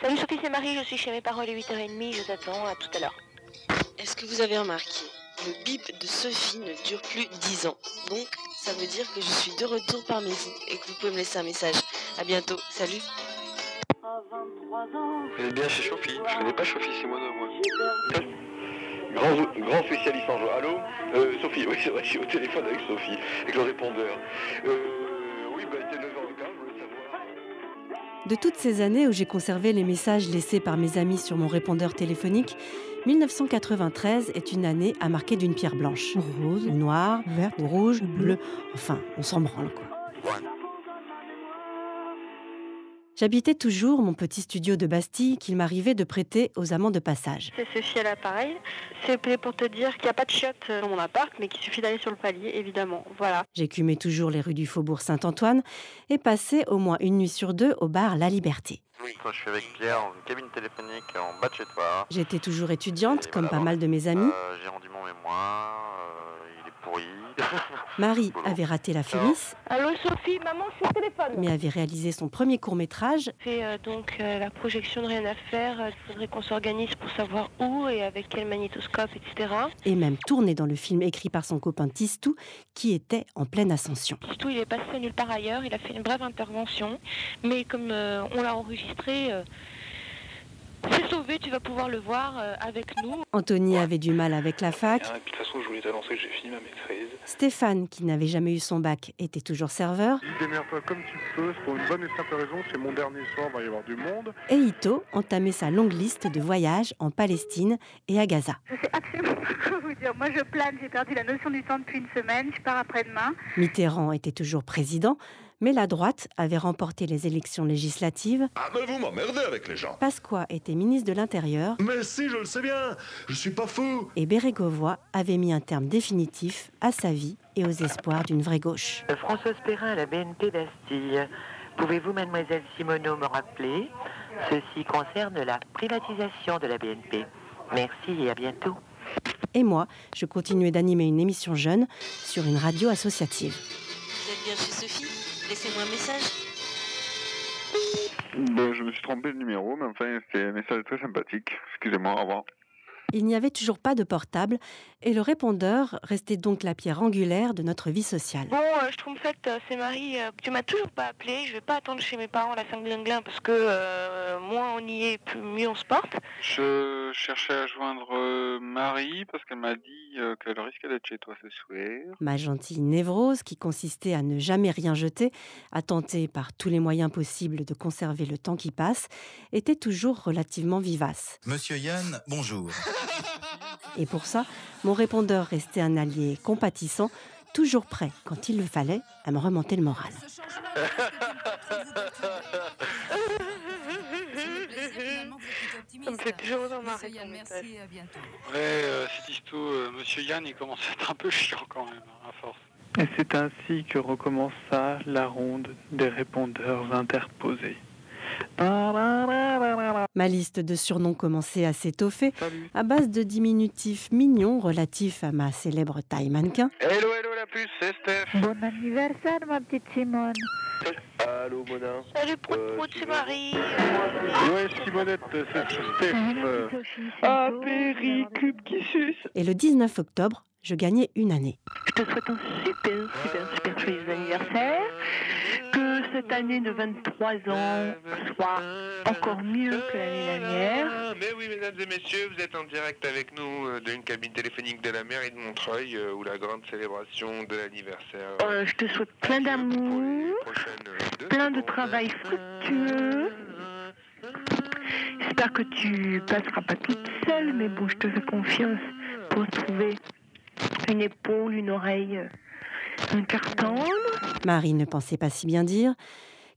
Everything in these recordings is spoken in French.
Salut Sophie, c'est Marie, je suis chez mes parents il est 8h30, je t'attends, à tout à l'heure. Est-ce que vous avez remarqué Le bip de Sophie ne dure plus 10 ans. Donc, ça veut dire que je suis de retour parmi vous et que vous pouvez me laisser un message. À bientôt, salut Vous êtes bien chez Sophie Je connais pas Sophie Simoneau, moi. Grand, grand spécialiste en jeu. Allô euh, Sophie, oui, c'est vrai, je suis au téléphone avec Sophie, avec le répondeur. Euh, oui, bah, De toutes ces années où j'ai conservé les messages laissés par mes amis sur mon répondeur téléphonique, 1993 est une année à marquer d'une pierre blanche. Rose, Ou noire, verte, ou rouge, bleu, enfin, on s'en branle quoi. J'habitais toujours mon petit studio de Bastille qu'il m'arrivait de prêter aux amants de passage. C'est Sophie à l'appareil. C'est pour te dire qu'il n'y a pas de chiottes dans mon appart, mais qu'il suffit d'aller sur le palier, évidemment. Voilà. J'écumais toujours les rues du Faubourg Saint-Antoine et passais au moins une nuit sur deux au bar La Liberté. Oui, quand je suis avec Pierre en cabine téléphonique en bas de chez toi. J'étais toujours étudiante, Et comme voilà, pas mal de mes amis. euh, J'ai rendu mon mémoire, euh, pourri. Marie avait raté la Fémis, Allô Sophie, maman, au téléphone. mais avait réalisé son premier court-métrage fait euh, donc euh, la projection de Rien à faire. Euh, Il faudrait qu'on s'organise pour savoir où et avec quel magnétoscope, etc. et même tourné dans le film écrit par son copain Tistou, qui était en pleine ascension. Surtout, il est passé nulle part ailleurs. Il a fait une brève intervention, mais comme euh, on l'a enregistré, euh, c'est sauvé. Tu vas pouvoir le voir euh, avec nous. Anthony avait du mal avec la fac. Et puis, de toute façon, je voulais t'annoncer que j'ai fini ma maîtrise. Stéphane, qui n'avait jamais eu son bac, était toujours serveur. Démerde-toi comme tu peux, c'est pour une bonne et simple raison, c'est mon dernier soir, il va y avoir du monde. Et Ito entamait sa longue liste de voyages en Palestine et à Gaza. Je sais absolument pas quoi vous dire. Moi, je plane, j'ai perdu la notion du temps depuis une semaine. Je pars après-demain. Mitterrand était toujours président, mais la droite avait remporté les élections législatives. Ah, mais vous m'emmerdez avec les gens. Pasqua était ministre de l'Intérieur Mais si, je le sais bien, je suis pas fou. et Bérégovoy avait mis un terme définitif à sa vie et aux espoirs d'une vraie gauche. Françoise Perrin à la BNP d'Astille. Pouvez-vous, mademoiselle Simoneau, me rappeler Ceci concerne la privatisation de la BNP. Merci et à bientôt. Et moi, je continuais d'animer une émission jeune sur une radio associative. Vous êtes bien chez Sophie? Laissez-moi un message. Ben, je me suis trompé de numéro, mais enfin, c'est un message très sympathique. Excusez-moi, au revoir. Il n'y avait toujours pas de portable et le répondeur restait donc la pierre angulaire de notre vie sociale. Bon, euh, je trouve fait, euh, c'est Marie. euh, tu m'as toujours pas appelé. Je vais pas attendre chez mes parents la 5 glinglin parce que euh, moins on y est, plus mieux on se porte. Je cherchais à joindre euh, Marie parce qu'elle m'a dit euh, qu'elle risquait d'être chez toi ce soir. Ma gentille névrose, qui consistait à ne jamais rien jeter, à tenter par tous les moyens possibles de conserver le temps qui passe, était toujours relativement vivace. Monsieur Yann, bonjour. Et pour ça, mon répondeur restait un allié compatissant, toujours prêt, quand il le fallait, à me remonter le moral. Ça me fait toujours autant marrer ton message. Ouais, euh, c'est histo, euh, Monsieur Yann, il commence à être un peu chiant quand même, hein, à force. Et c'est ainsi que recommença la ronde des répondeurs interposés. Ma liste de surnoms commençait à s'étoffer à base de diminutifs mignons relatifs à ma célèbre taille mannequin. Hello, hello la puce, c'est Steph. Bon anniversaire, ma petite Simone. Allô, Mona. Salut Prout Euh, Prout, c'est. Marie. Ouais, Simonette, c'est Steph. Ah, péricube qui suce. Et le 19 octobre, je gagnais une année. Je te souhaite un super, super, super joyeux anniversaire. Cette année de 23 ans soit encore mieux que l'année dernière. Mais oui, mesdames et messieurs, vous êtes en direct avec nous euh, d'une cabine téléphonique de la mairie de Montreuil euh, où la grande célébration de l'anniversaire. Euh, je te souhaite plein d'amour, plein de travail fructueux. J'espère que tu passeras pas toute seule, mais bon, je te fais confiance pour trouver une épaule, une oreille, un tendre. Marie ne pensait pas si bien dire,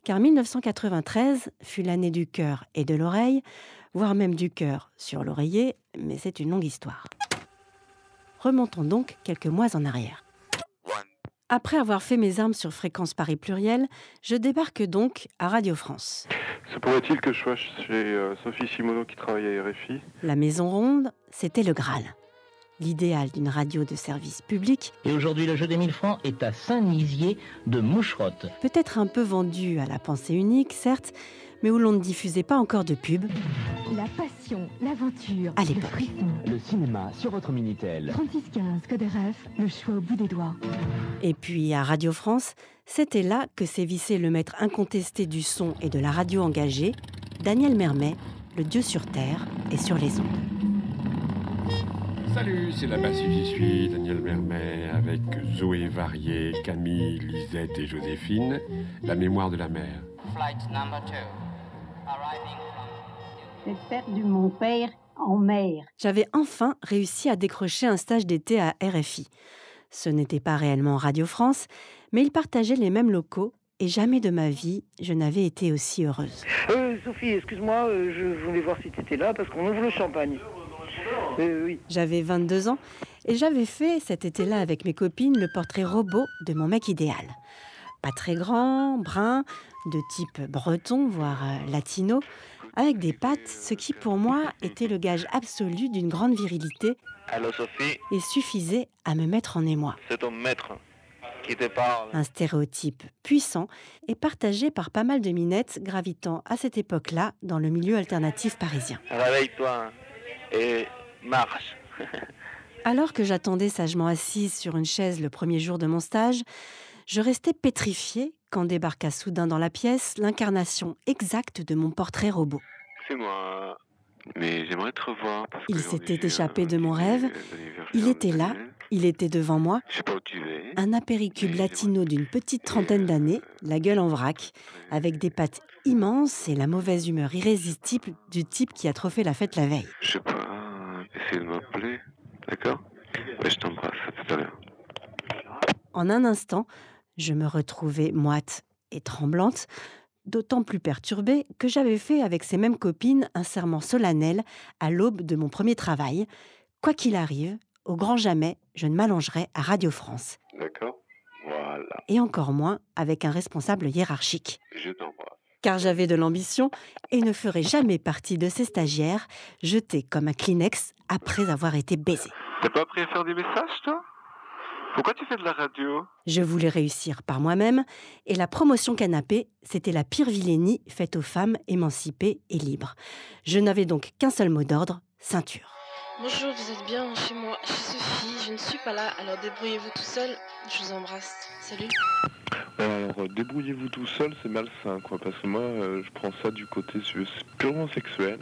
car 1993 fut l'année du cœur et de l'oreille, voire même du cœur sur l'oreiller, mais c'est une longue histoire. Remontons donc quelques mois en arrière. Après avoir fait mes armes sur Fréquence Paris Pluriel, je débarque donc à Radio France. Se pourrait-il que je sois chez euh, Sophie Simoneau qui travaille à RFI La Maison Ronde, c'était le Graal. L'idéal d'une radio de service public. Et aujourd'hui, le jeu des 1000 francs est à Saint-Nizier de Moucherotte. Peut-être un peu vendu à la pensée unique, certes, mais où l'on ne diffusait pas encore de pub. La passion, l'aventure, à l'époque. Le, le cinéma sur votre Minitel. 3615 Code RF, le choix au bout des doigts. Et puis à Radio France, c'était là que sévissait le maître incontesté du son et de la radio engagée, Daniel Mermet, le dieu sur terre et sur les ondes. Salut, c'est là-bas si j'y suis, Daniel Mermet, avec Zoé Varier, Camille, Lisette et Joséphine, La mémoire de la mer. Flight number J'ai perdu mon père en mer. J'avais enfin réussi à décrocher un stage d'été à RFI. Ce n'était pas réellement Radio France, mais ils partageaient les mêmes locaux et jamais de ma vie je n'avais été aussi heureuse. Euh, Sophie, excuse-moi, euh, je voulais voir si tu étais là parce qu'on ouvre le champagne. Oui. J'avais 22 ans et j'avais fait cet été-là avec mes copines le portrait robot de mon mec idéal. Pas très grand, brun, de type breton, voire euh, latino, avec des pattes, ce qui pour moi était le gage absolu d'une grande virilité Allô Sophie et suffisait à me mettre en émoi. C'est ton maître qui te parle. Un stéréotype puissant et partagé par pas mal de minettes gravitant à cette époque-là dans le milieu alternatif parisien. Réveille-toi et marche. Alors que j'attendais sagement assise sur une chaise le premier jour de mon stage, je restais pétrifiée quand débarqua soudain dans la pièce l'incarnation exacte de mon portrait robot. C'est moi. Mais j'aimerais te revoir. Parce il s'était échappé de mon rêve. Il était là, il était devant moi. Je sais pas où tu es. Un apéricube latino d'une petite trentaine d'années, la gueule en vrac, avec des pattes immenses et la mauvaise humeur irrésistible du type qui a trop fait la fête la veille. Je sais pas. De m'appeler. D'accord ouais, Je t'embrasse. À tout à l'heure. En un instant, je me retrouvais moite et tremblante, d'autant plus perturbée que j'avais fait avec ces mêmes copines un serment solennel à l'aube de mon premier travail. Quoi qu'il arrive, au grand jamais, je ne m'allongerai à Radio France. D'accord Voilà. Et encore moins avec un responsable hiérarchique. Je t'embrasse. Car j'avais de l'ambition et ne ferai jamais partie de ces stagiaires jetés comme un Kleenex après avoir été baisés. T'as pas appris à faire des messages, toi? Pourquoi tu fais de la radio? Je voulais réussir par moi-même, et la promotion canapé, c'était la pire vilainie faite aux femmes émancipées et libres. Je n'avais donc qu'un seul mot d'ordre, ceinture. Bonjour, vous êtes bien chez moi, chez Sophie. Je ne suis pas là, alors débrouillez-vous tout seul. Je vous embrasse. Salut. Alors, euh, débrouillez-vous tout seul, c'est malsain, quoi, parce que moi, euh, je prends ça du côté purement sexuel.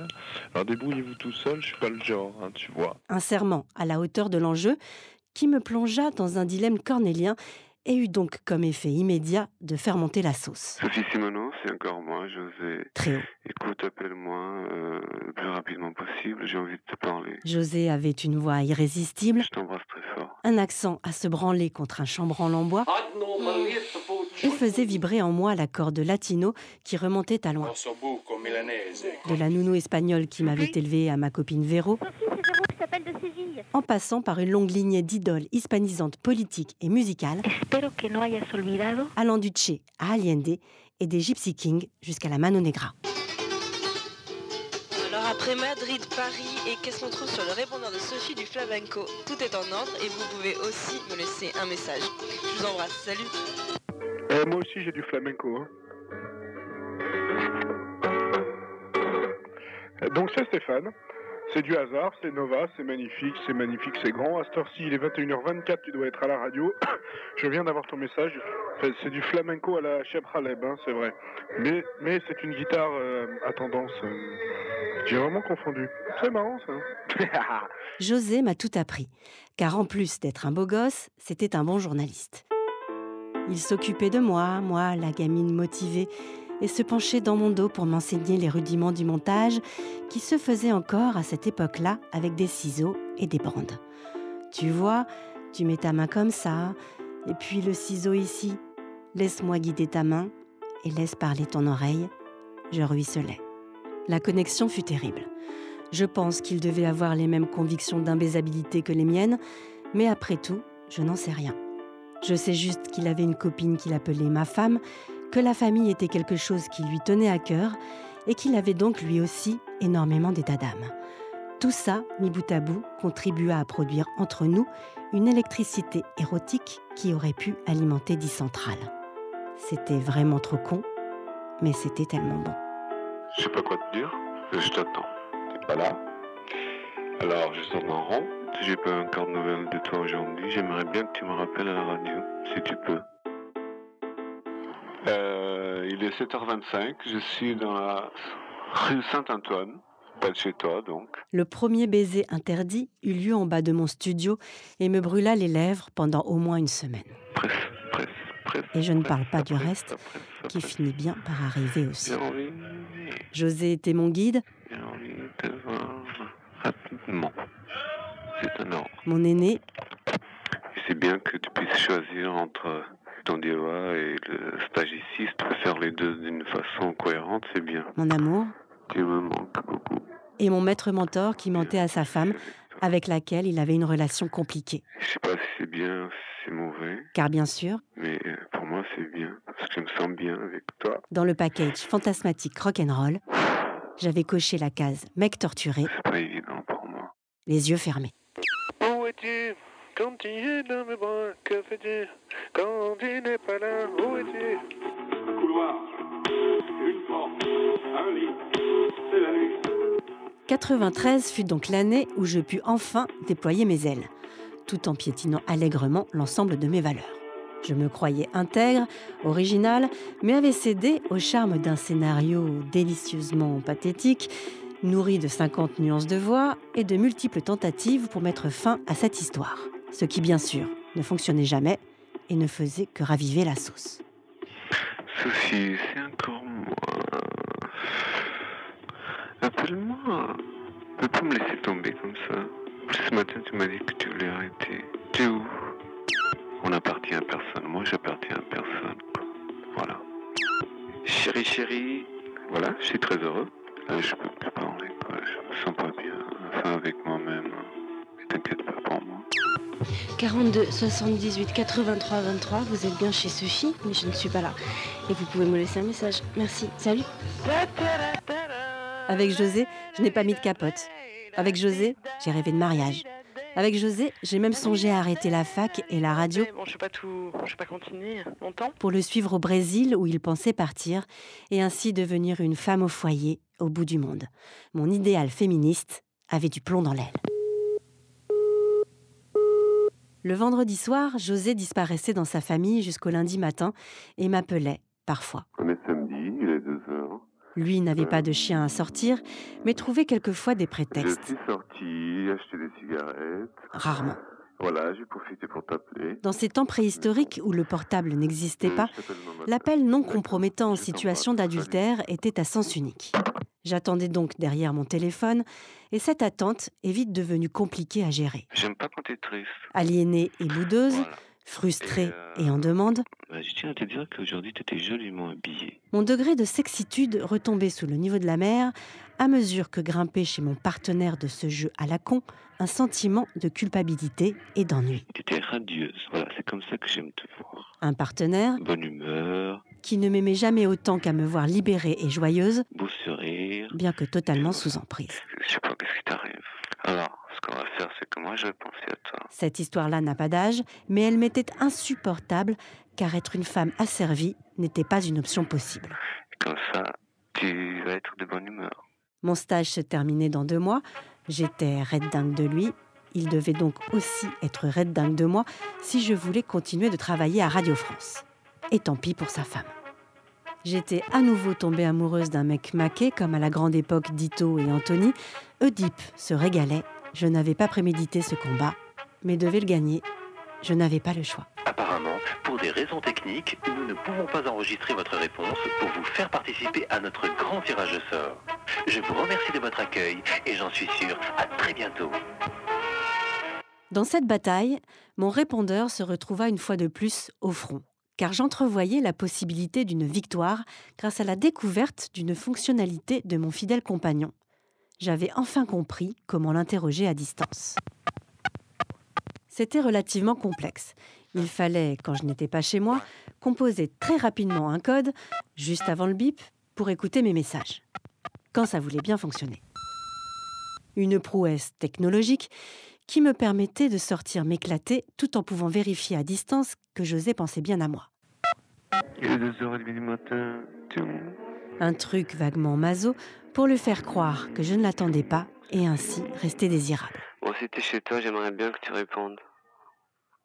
Alors, débrouillez-vous tout seul, je suis pas le genre, hein, tu vois. Un serment à la hauteur de l'enjeu qui me plongea dans un dilemme cornélien et eut donc comme effet immédiat de faire monter la sauce. Sophie Simoneau, c'est encore moi, José. Très haut. Écoute, appelle-moi euh, le plus rapidement possible, j'ai envie de te parler. José avait une voix irrésistible, Je t'embrasse très fort. un accent à se branler contre un chambranle en bois et faisait vibrer en moi la corde latino qui remontait à loin. De la nounou espagnole qui m'avait élevée à ma copine Véro, en passant par une longue lignée d'idoles hispanisantes politiques et musicales, allant du Che à Allende et des Gypsy Kings jusqu'à la Mano Negra. Alors après Madrid, Paris et qu'est-ce qu'on trouve sur le répondeur de Sophie du flamenco Tout est en ordre et vous pouvez aussi me laisser un message. Je vous embrasse, salut moi aussi, j'ai du flamenco. hein. Donc, c'est Stéphane. C'est du hasard, c'est Nova, c'est magnifique, c'est magnifique, c'est grand. À cette heure-ci, il est 21h24, tu dois être à la radio. Je viens d'avoir ton message. C'est du flamenco à la Cheb Haleb, hein, c'est vrai. Mais, mais c'est une guitare euh, à tendance. euh, J'ai vraiment confondu. C'est marrant, ça. José m'a tout appris, car en plus d'être un beau gosse, c'était un bon journaliste. Il s'occupait de moi, moi, la gamine motivée, et se penchait dans mon dos pour m'enseigner les rudiments du montage qui se faisait encore à cette époque-là avec des ciseaux et des bandes. Tu vois, tu mets ta main comme ça, et puis le ciseau ici. Laisse-moi guider ta main et laisse parler ton oreille. Je ruisselais. La connexion fut terrible. Je pense qu'il devait avoir les mêmes convictions d'imbaisabilité que les miennes, mais après tout, je n'en sais rien. Je sais juste qu'il avait une copine qu'il appelait ma femme, que la famille était quelque chose qui lui tenait à cœur et qu'il avait donc lui aussi énormément d'état d'âme. Tout ça, mis bout à bout, contribua à produire entre nous une électricité érotique qui aurait pu alimenter dix centrales. C'était vraiment trop con, mais c'était tellement bon. Je sais pas quoi te dire, je t'attends. T'es pas là Alors, je sors en rond. Si j'ai pas encore de nouvelles de toi aujourd'hui, j'aimerais bien que tu me rappelles à la radio, si tu peux. Euh, il est 7h25, je suis dans la rue Saint-Antoine, pas de chez toi donc. Le premier baiser interdit eut lieu en bas de mon studio et me brûla les lèvres pendant au moins une semaine. Presque, presque, presque. Et je ne parle pas du reste, qui finit bien par arriver aussi. José était mon guide. J'ai envie de te voir rapidement. Ordre. Mon aîné. C'est bien que tu puisses choisir entre ton diva et le stagiciste. Faire les deux d'une façon cohérente, c'est bien. Mon amour. Tu me manques beaucoup. Et mon maître mentor qui mentait à sa femme, avec laquelle il avait une relation compliquée. Je sais pas si c'est bien si c'est mauvais. Car bien sûr. Mais euh, pour moi, c'est bien. Parce que je me sens bien avec toi. Dans le package fantasmatique rock'n'roll, j'avais coché la case mec torturé. C'est pas évident pour moi. Les yeux fermés. Où es-tu? Quand tu es dans mes bras Que fais-tu? Quand tu n'es pas là Où es-tu? Un couloir, une porte, un lit, c'est la nuit. 93 fut donc l'année où je pus enfin déployer mes ailes, tout en piétinant allègrement l'ensemble de mes valeurs. Je me croyais intègre, original, mais avais cédé au charme d'un scénario délicieusement pathétique, nourri de 50 nuances de voix et de multiples tentatives pour mettre fin à cette histoire. Ce qui, bien sûr, ne fonctionnait jamais et ne faisait que raviver la sauce. Sophie, c'est encore moi. Appelle-moi. Tu peux pas me laisser tomber comme ça. Ce matin, tu m'as dit que tu voulais arrêter. Tu es où? On n'appartient à personne. Moi, j'appartiens à personne. Voilà. Chérie, chérie. Voilà, je suis très heureux. Là, je peux plus parler, quoi. Je me sens pas bien. Enfin, avec moi-même. Mais t'inquiète pas pour moi. 42 78 83 23, vous êtes bien chez Sophie, mais je ne suis pas là. Et vous pouvez me laisser un message. Merci. Salut. Avec José, je n'ai pas mis de capote. Avec José, j'ai rêvé de mariage. Avec José, j'ai même songé à arrêter la fac et la radio Bon, je ne vais pas tout, je vais pas continuer longtemps. pour le suivre au Brésil où il pensait partir et ainsi devenir une femme au foyer au bout du monde. Mon idéal féministe avait du plomb dans l'aile. Le vendredi soir, José disparaissait dans sa famille jusqu'au lundi matin et m'appelait, parfois. On est samedi, il est 2 heures. Lui n'avait pas de chien à sortir, mais trouvait quelquefois des Je prétextes. suis sorti, acheter des cigarettes. Rarement. Voilà, j'ai profité pour t'appeler. Dans ces temps préhistoriques où le portable n'existait pas, l'appel non compromettant en situation d'adultère était à sens unique. J'attendais donc derrière mon téléphone, et cette attente est vite devenue compliquée à gérer. J'aime pas quand t'es triste. Aliénée et boudeuse, frustrée et en demande, Bah, je tiens à te dire qu'aujourd'hui, t'étais joliment habillée. mon degré de sexitude retombait sous le niveau de la mer à mesure que grimpait chez mon partenaire de ce jeu à la con un sentiment de culpabilité et d'ennui. T'étais radieuse. Voilà, c'est comme ça que j'aime te voir. Un partenaire Bonne humeur, qui ne m'aimait jamais autant qu'à me voir libérée et joyeuse, beau sourire. bien que totalement sous emprise. Je sais pas qu'est-ce qui t'arrive? Alors, ce qu'on va faire, c'est que moi, je vais penser à toi. Cette histoire-là n'a pas d'âge, mais elle m'était insupportable car être une femme asservie n'était pas une option possible. Comme ça, tu vas être de bonne humeur. Mon stage se terminait dans deux mois, j'étais red dingue de lui, il devait donc aussi être red dingue de moi si je voulais continuer de travailler à Radio France. Et tant pis pour sa femme. J'étais à nouveau tombée amoureuse d'un mec maqué comme à la grande époque d'Ito et Anthony. Oedipe se régalait, je n'avais pas prémédité ce combat, mais devais le gagner. Je n'avais pas le choix. Apparemment, pour des raisons techniques, nous ne pouvons pas enregistrer votre réponse pour vous faire participer à notre grand tirage au sort. Je vous remercie de votre accueil et j'en suis sûr, à très bientôt. Dans cette bataille, mon répondeur se retrouva une fois de plus au front, car j'entrevoyais la possibilité d'une victoire grâce à la découverte d'une fonctionnalité de mon fidèle compagnon. J'avais enfin compris comment l'interroger à distance. C'était relativement complexe. Il fallait, quand je n'étais pas chez moi, composer très rapidement un code, juste avant le bip, pour écouter mes messages. Quand ça voulait bien fonctionner. Une prouesse technologique qui me permettait de sortir m'éclater tout en pouvant vérifier à distance que j'osais penser bien à moi. Il est 2h30 du matin. Un truc vaguement maso pour lui faire croire que je ne l'attendais pas et ainsi rester désirable. Bon, si t'es chez toi, j'aimerais bien que tu répondes.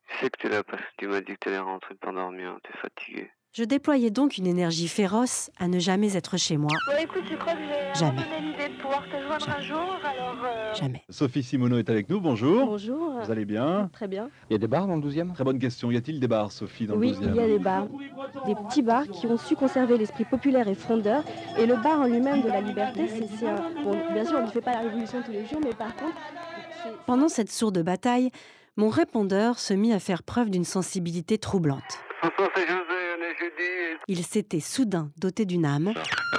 Je sais que t'es là parce que tu m'as dit que t'allais rentrer pour dormir, t'es fatigué. Je déployais donc une énergie féroce à ne jamais être chez moi. Bon, écoute, je crois que j'ai Jamais. abandonné l'idée de pouvoir te joindre un jour, alors... euh, Jamais. Sophie Simoneau est avec nous, bonjour. Bonjour. Vous allez bien Très bien. Il y a des bars dans le 12e Très bonne question. Y a-t-il des bars, Sophie, dans Oui, le 12e il y a des bars. Des petits bars qui ont su conserver l'esprit populaire et frondeur. Et le bar en lui-même de la liberté, c'est c'est un... Bon, bien sûr, on ne fait pas la révolution tous les jours, mais par contre... c'est- Pendant cette sourde bataille, mon répondeur se mit à faire preuve d'une sensibilité troublante. Il s'était soudain doté d'une âme.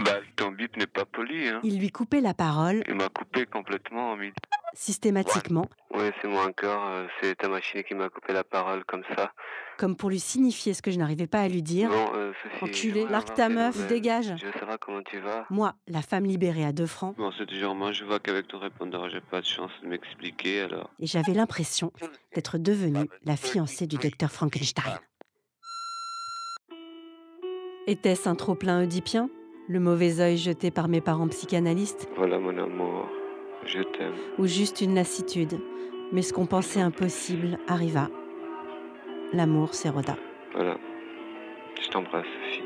Bah, ton bip n'est pas poli, hein. Il lui coupait la parole Il m'a coupé complètement en midi. systématiquement, Ouais, c'est moi encore, euh, c'est ta machine qui m'a coupé la parole comme ça. comme pour lui signifier ce que je n'arrivais pas à lui dire. Bon, euh, Sophie. Enculé, largue ta meuf, nouvelles. dégage. Je veux savoir comment tu vas. Moi, la femme libérée à deux francs, Bon, c'est toujours moi, je vois qu'avec ton répondeur, j'ai pas de chance de m'expliquer, alors. et j'avais l'impression d'être devenue la fiancée du docteur Frankenstein. Était-ce un trop-plein oedipien Le mauvais œil jeté par mes parents psychanalystes Voilà mon amour, je t'aime. Ou juste une lassitude Mais ce qu'on pensait impossible arriva. L'amour s'éroda. Voilà. Je t'embrasse, Sophie.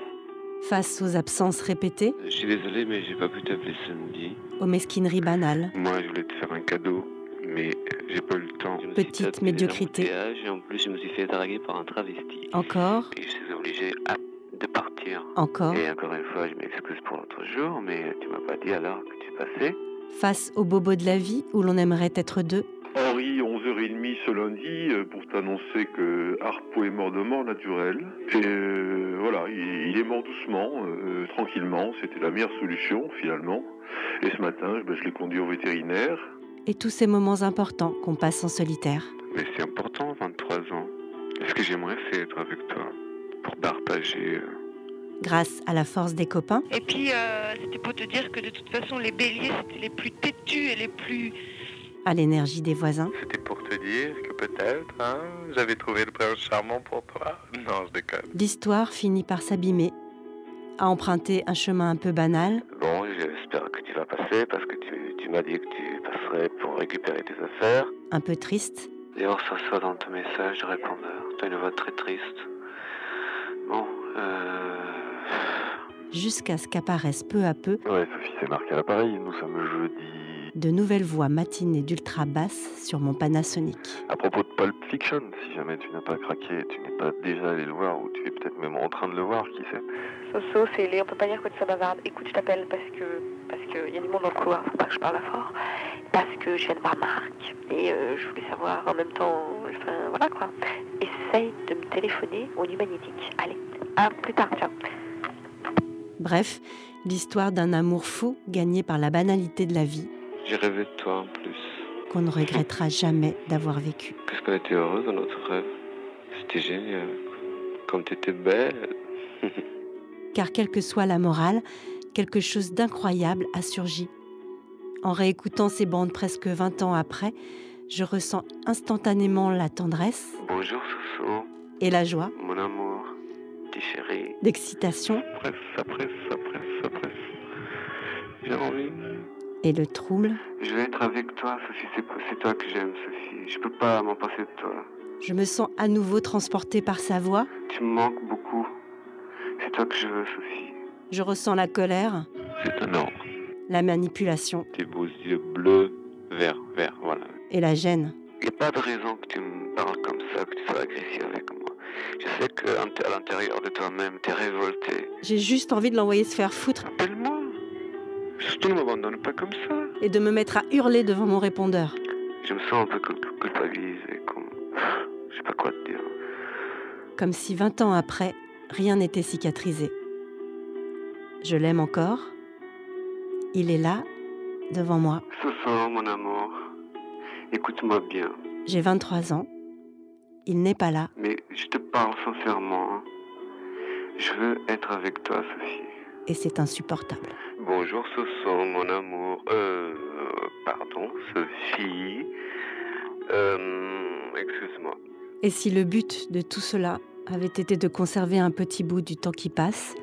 Face aux absences répétées, Je suis désolé, mais j'ai pas pu t'appeler samedi. aux mesquineries banales, Moi, je voulais te faire un cadeau, mais j'ai pas eu le temps. Petite médiocrité. Et en plus, je me suis fait draguer par un travesti. encore, Et je suis obligé ah, de partir. encore, Et encore une fois, je m'excuse pour l'autre jour, mais tu m'as pas dit alors que tu passais. face au bobo de la vie où l'on aimerait être deux, Henri, 11h30 ce lundi, euh, pour t'annoncer que Harpo est mort de mort naturelle. Et euh, voilà, il, il est mort doucement, euh, tranquillement. C'était la meilleure solution finalement. Et ce matin, ben, je l'ai conduit au vétérinaire. et tous ces moments importants qu'on passe en solitaire. Mais c'est important, 23 ans. Ce que j'aimerais, c'est être avec toi? Partager. euh, Grâce à la force des copains, Et puis, euh, c'était pour te dire que de toute façon, les béliers, c'était les plus têtus et les plus... à l'énergie des voisins, C'était pour te dire que peut-être, hein, j'avais trouvé le prince charmant pour toi. Non, je déconne. l'histoire finit par s'abîmer, à emprunter un chemin un peu banal, Bon, j'espère que tu vas passer parce que tu, tu m'as dit que tu passerais pour récupérer tes affaires. un peu triste, D'ailleurs, ça soit dans ton message de répondeur. T'as une voix très triste. Bon, euh... jusqu'à ce qu'apparaissent peu à peu Ouais, Sophie, c'est marqué à l'appareil. Nous sommes jeudi. de nouvelles voix matinées d'ultra basse sur mon Panasonic. À propos de Pulp Fiction, si jamais tu n'as pas craqué, tu n'es pas déjà allé le voir, ou tu es peut-être même en train de le voir, qui sait. Soso, c'est les... On peut pas dire que tu sois bavarde. Écoute, je t'appelle parce que... Parce qu'il y a du monde dans le couloir, faut pas que je parle fort. Parce que je viens de voir Marc. Et euh, je voulais savoir en même temps... Enfin, voilà quoi. Essaye de me téléphoner au nu magnétique. Allez, à plus tard, ciao. Bref, l'histoire d'un amour fou gagné par la banalité de la vie J'ai rêvé de toi en plus. qu'on ne regrettera jamais d'avoir vécu. Qu'est-ce qu'on était heureuse dans notre rêve. C'était génial. Comme t'étais belle. Car quelle que soit la morale, quelque chose d'incroyable a surgi. En réécoutant ces bandes presque 20 ans après, je ressens instantanément la tendresse Bonjour Soso, et la joie, mon amour, petit chéri. l'excitation Ça presse, ça presse, ça presse, ça presse. J'ai envie. et le trouble. Je vais être avec toi, Sophie. C'est, toi que j'aime, Sophie. Je peux pas m'en passer de toi. Je me sens à nouveau transportée par sa voix. Tu me manques beaucoup. C'est toi que je veux, Sophie. Je ressens la colère, C'est un la manipulation Tes beaux yeux bleus, vert, vert, voilà. Et la gêne. Il n'y a pas de raison que tu me parles comme ça, que tu sois agressif avec moi. Je sais qu'à l'intérieur de toi-même, t'es révolté. J'ai juste envie de l'envoyer se faire foutre Appelle-moi. Surtout ne m'abandonne pas comme ça. et de me mettre à hurler devant mon répondeur. Je me sens un peu cul- culpabilisé, comme... Je sais pas quoi te dire. Comme si 20 ans après, rien n'était cicatrisé. Je l'aime encore. Il est là, devant moi. Ce soir, mon amour, écoute-moi bien. J'ai 23 ans. Il n'est pas là. Mais je te parle sincèrement. hein. Je veux être avec toi, Sophie. Et c'est insupportable. Bonjour, Soso, mon amour. Euh, euh. Pardon, Sophie. Euh, excuse-moi. Et si le but de tout cela avait été de conserver un petit bout du temps qui passe,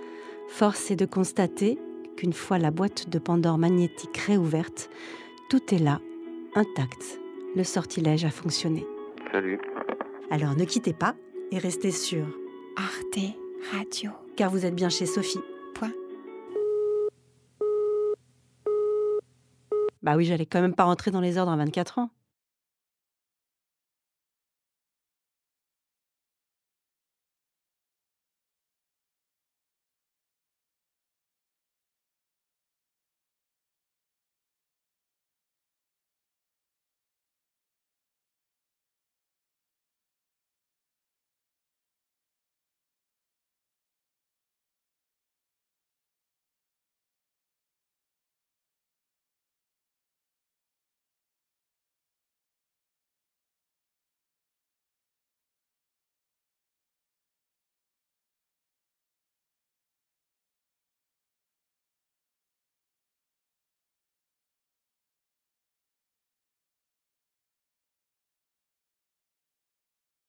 force est de constater qu'une fois la boîte de Pandore magnétique réouverte, tout est là, intact. Le sortilège a fonctionné. Salut. Alors ne quittez pas et restez sur Arte Radio. car vous êtes bien chez Sophie. Point. Bah oui, j'allais quand même pas rentrer dans les ordres à 24 ans.